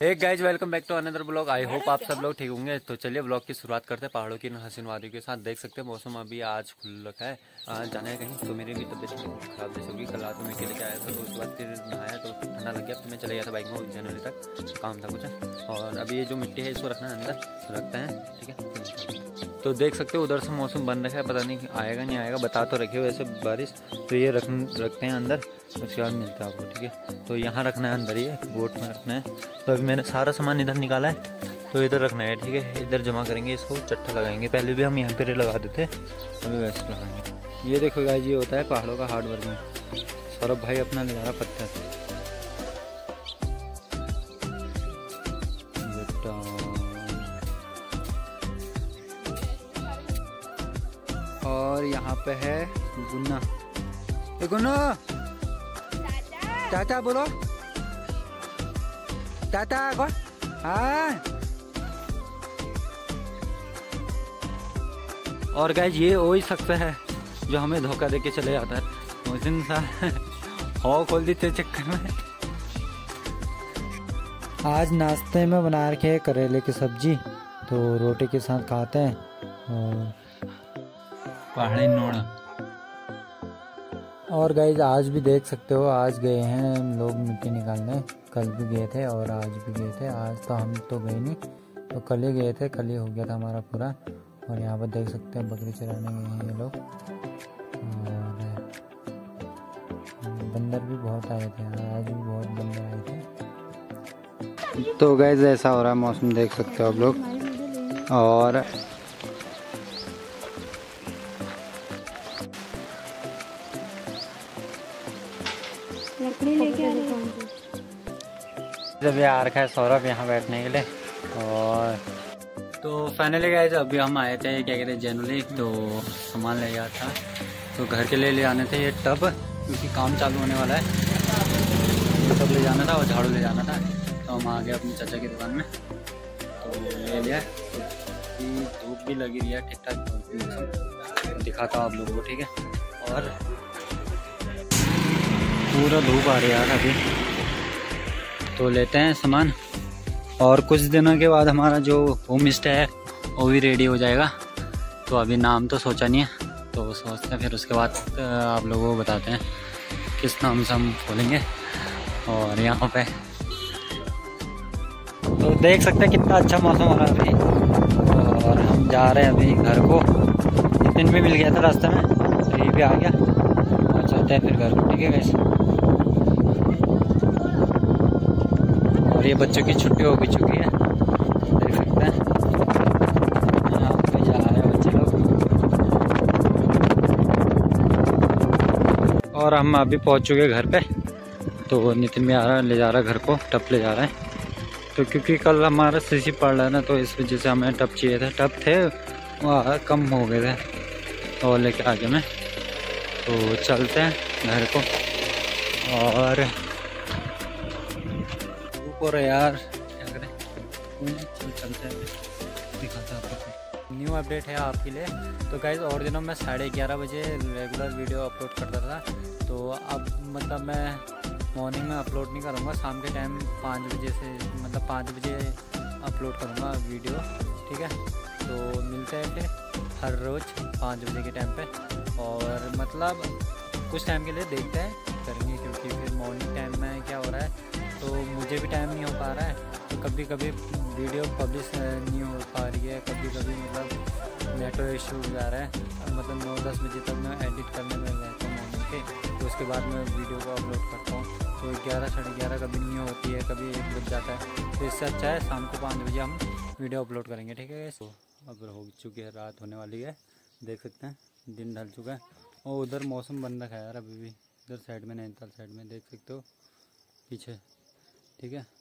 एक guys welcome back to another blog I hope आप सब लोग ठीक होंगे। तो चलिए ब्लॉग की शुरुआत करते हैं। पहाड़ों की हसीन वादियों के साथ देख सकते हैं। मौसम अभी आज खुल रखा है। जाना है कहीं तो मेरी भी तबियत खराब जैसे होगी। कल रात में अकेले के आया था तो उसके बाद फिर नहाया तो ठंडा लग गया तो मैं चले गया था बाइक में जनवरी तक, काम था कुछ। और अभी ये जो मिट्टी है, इसको रखना है अंदर रखते हैं, ठीक है? तो देख सकते हो, उधर से मौसम बंद रखा है, पता नहीं आएगा नहीं आएगा, बता तो रखे वैसे बारिश। तो ये रख, रखते हैं अंदर, उसके बाद मिलता है आपको, ठीक है? तो यहाँ रखना है अंदर, ये बोट में रखना है। तो अभी मैंने सारा सामान इधर निकाला है। तो इधर रखना है ठीक है? इधर जमा करेंगे इसको चट्टा लगाएँगे। पहले भी हम यहाँ पे लगा देते अभी वैसे लगाएँगे। ये देखो गाय ये होता है पहाड़ों का हार्ड वर्किंग सौरभ भाई अपना ले जा रहा पत्थर। और यहाँ पे है गुन्ना। गुन्ना! चाचा। बोलो। चाचा हाँ। और गाइज़ ये वही शख्स है जो हमें धोखा देके चले जाता है। उस दिन हवा खोल दी थे चक्कर में। आज नाश्ते में बना रखे है करेले की सब्ज़ी तो रोटी के साथ खाते हैं और पहाड़ी नोड़ा और गाइज़ आज भी देख सकते हो आज गए हैं लोग मिट्टी निकालने। कल भी गए थे और आज भी गए थे आज तो हम तो गए नहीं तो कल ही गए थे कल ही हो गया था हमारा पूरा। और यहाँ पर देख सकते हैं बकरी चराने गए हैं ये लोग। और बंदर भी बहुत आए थे आज भी बहुत बंदर आए थे। तो गैज ऐसा हो रहा है मौसम देख सकते हो आप लोग। और जब ये आ रखा है सौरभ यहाँ बैठने के लिए और तो फाइनली गए थे अभी हम आए थे, क्या कहते हैं जनवरी तो सामान ले गया था। तो घर के लिए ले आने थे ये टब क्योंकि काम चालू होने वाला है। टब ले जाना था और झाड़ू ले जाना था। तो हम आ गए अपने चाचा की दुकान में। तो ले लिया। धूप भी लगी रही है ठीक ठाक दिखाता हूँ आप लोगों को, ठीक है? और पूरा धूप आ रही है यार अभी। तो लेते हैं सामान। और कुछ दिनों के बाद हमारा जो होम स्टे है, वो भी रेडी हो जाएगा। तो अभी नाम तो सोचा नहीं है तो सोचते हैं, फिर उसके बाद आप लोगों को बताते हैं किस नाम से हम खोलेंगे। और यहाँ पे तो देख सकते हैं कितना अच्छा मौसम हो रहा है अभी। और हम जा रहे हैं अभी घर को। दिन भी मिल गया था रास्ते में तो ये भी आ गया। और चलते हैं फिर घर को, ठीक है कैसे और ये बच्चों की छुट्टी हो भी चुकी है। देख सकते हैं। यहाँ पे जा रहे हैं बच्चे लोग। और हम अभी पहुँच चुके घर पे। तो नितिन भी आ रहा है, ले जा रहा है घर को, टप ले जा रहा है। तो क्योंकि कल हमारा सीसी पड़ रहा है ना तो इस वजह से हमें टप चाहिए था। टप थे वह कम हो गए थे। तो लेके आ गए मैं। तो चलते हैं घर को। और ऊपर यार। क्या करें? चल चलते हैं। दिखाता आपको। न्यू अपडेट है आपके लिए। तो गाइज़ और दिनों में साढ़े ग्यारह बजे रेगुलर वीडियो अपलोड करता था। तो अब मतलब मैं मॉर्निंग में अपलोड नहीं करूँगा, शाम के टाइम पाँच बजे से मतलब पाँच बजे अपलोड करूँगा वीडियो ठीक है? तो मिलते हैं फिर हर रोज़ पाँच बजे के टाइम पे। और मतलब कुछ टाइम के लिए देखते हैं, करेंगे मुझे भी टाइम नहीं हो पा रहा है। तो कभी कभी वीडियो पब्लिश नहीं हो पा रही है। कभी कभी मतलब नेटवर्क इशू हो जा रहा है। मतलब नौ दस बजे तक मैं एडिट करने में रहता हूँ मॉर्निंग के। तो उसके बाद मैं वीडियो को अपलोड करता हूँ। तो ग्यारह, साढ़े ग्यारह कभी नहीं होती है, कभी एक बज जाता है। तो इससे अच्छा है, शाम को पाँच बजे हम वीडियो अपलोड करेंगे, ठीक है तो अब हो चुकी है रात, होने वाली है। देख सकते हैं, दिन ढल चुका है। और उधर मौसम बंद रखा है यार अभी भी। इधर साइड में नैनीताल साइड में देख सकते हो। पीछे। ठीक है।